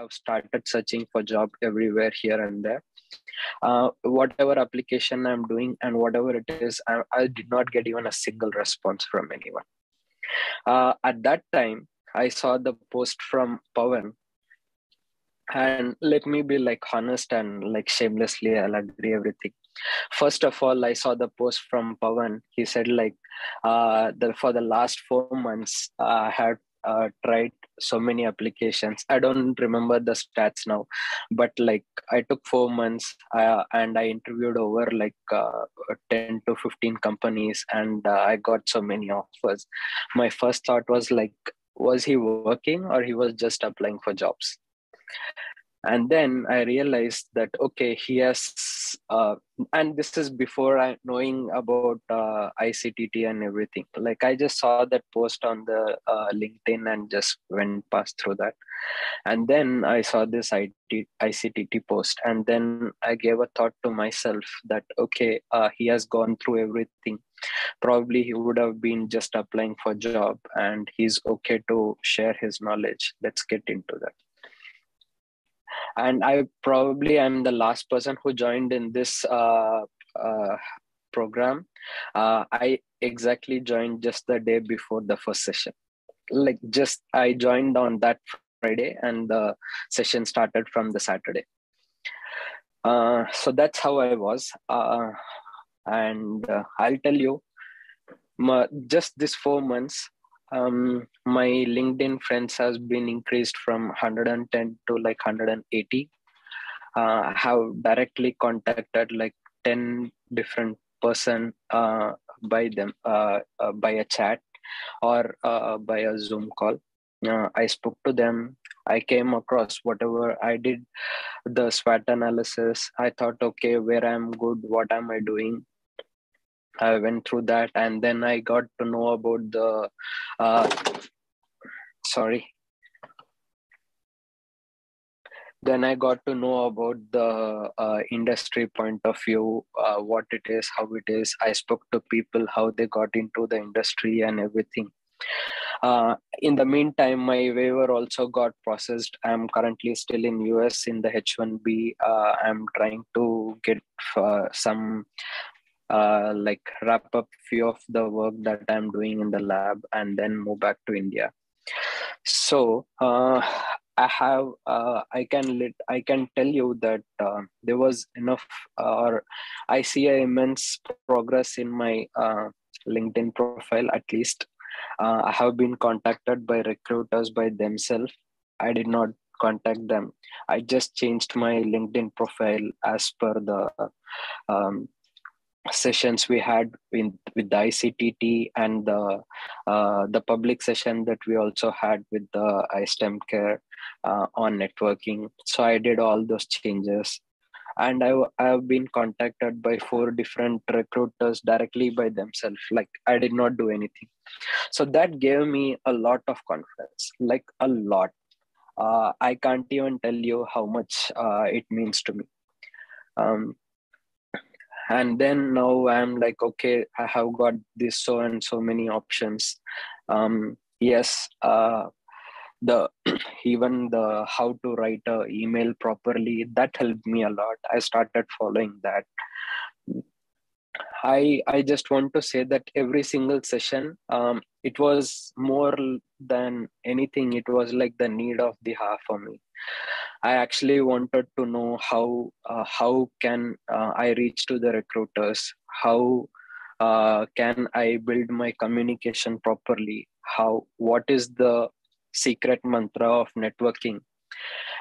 have started searching for job everywhere here and there. Uh, whatever application I'm doing and whatever it is, I, I did not get even a single response from anyone. Uh, at that time, I saw the post from Pawan and let me be like honest and like shamelessly i'll agree everything first of all i saw the post from pawan he said like uh the for the last four months uh, i had uh, tried so many applications. I don't remember the stats now but like i took four months uh, and i interviewed over like uh, 10 to 15 companies and uh, i got so many offers. My first thought was like was he working or he was just applying for jobs and then i realized that okay he has uh, and this is before i knowing about uh, ictt and everything. Like i just saw that post on the uh, linkedin and just went past through that. And then i saw this IT, ictt post. And then i gave a thought to myself that okay uh, he has gone through everything. Probably he would have been just applying for job and he's okay to share his knowledge. Let's get into that and i probably am the last person who joined in this uh, uh, program. Uh, i exactly joined just the day before the first session. Like just i joined on that friday and the session started from the saturday. Uh, so that's how i was. Uh, and uh, i'll tell you my, just this four months um, my linkedin friends has been increased from 110 to like 180 uh, have directly contacted like 10 different person uh, by them uh, uh by a chat or uh, by a zoom call. Uh, i spoke to them. I came across whatever i did the swot analysis. I thought okay where i'm good what am i doing I went through that, and then I got to know about the. Uh, sorry. Then I got to know about the uh, industry point of view, uh, what it is, how it is. I spoke to people how they got into the industry and everything. Uh, in the meantime, my waiver also got processed. I'm currently still in US in the H1B. Uh, I'm trying to get uh, some uh, like wrap up few of the work that i'm doing in the lab and then move back to india. So uh, i have uh, i can let i can tell you that uh, there was enough uh, or i see a immense progress in my uh, linkedin profile at least. I have been contacted by recruiters by themselves. I did not contact them. I just changed my linkedin profile as per the um, sessions we had in, with the ICTT and the uh, the public session that we also had with the iSTEM care uh, on networking. So I did all those changes, and I I have been contacted by four different recruiters directly by themselves. Like I did not do anything, so that gave me a lot of confidence, like a lot. Uh, I can't even tell you how much uh, it means to me. Um, and then now i'm like okay i have got this so and so many options. Um yes uh the even the how to write a email properly that helped me a lot. I started following that. I i just want to say that every single session um it was more than anything. It was like the need of the hour for me I actually wanted to know how uh, how can uh, I reach to the recruiters? How uh, can I build my communication properly? How what is the secret mantra of networking?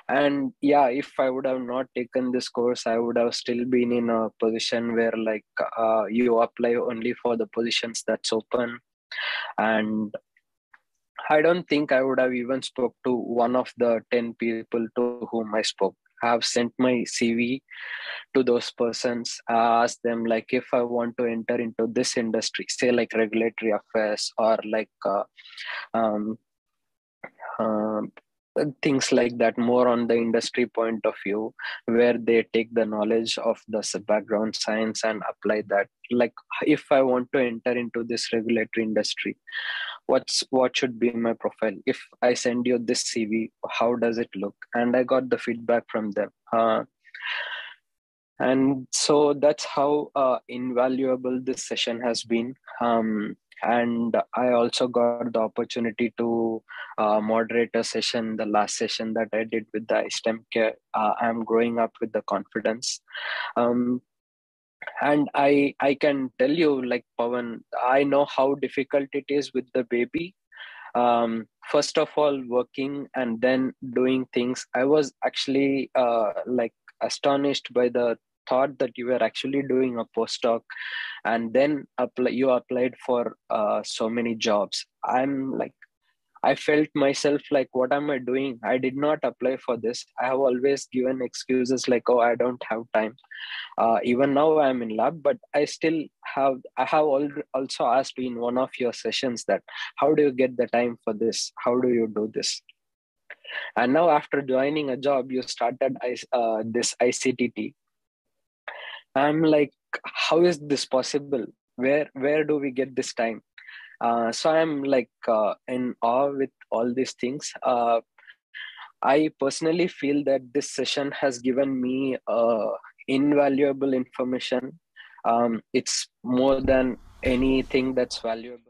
And yeah, if I would have not taken this course, I would have still been in a position where like uh, you apply only for the positions that's open and I don't think I would have even spoke to one of the 10 people to whom I spoke. I have sent my CV to those persons. I asked them like if I want to enter into this industry, say like regulatory affairs or like uh, um, uh, things like that, more on the industry point of view, where they take the knowledge of the background science and apply that. Like if I want to enter into this regulatory industry, what's what should be my profile? If i send you this cv how does it look? And i got the feedback from them. Uh, and so that's how uh, invaluable this session has been. Um, and i also got the opportunity to uh, moderate a session the last session that i did with the stem care uh, i'm growing up with the confidence. Um, and i i can tell you like pawan i know how difficult it is with the baby. Um, first of all working and then doing things. I was actually uh, like astonished by the thought that you were actually doing a postdoc and then apply, you applied for uh, so many jobs. I'm like i felt myself like what am i doing? I did not apply for this. I have always given excuses like oh i don't have time. Uh, even now i'm in lab but i still have i have also asked in one of your sessions that how do you get the time for this? How do you do this? And now after joining a job you started uh, this ictt i'm like how is this possible? Where where do we get this time uh, so i'm like uh, in awe with all these things. Uh, i personally feel that this session has given me uh, invaluable information. Um, it's more than anything that's valuable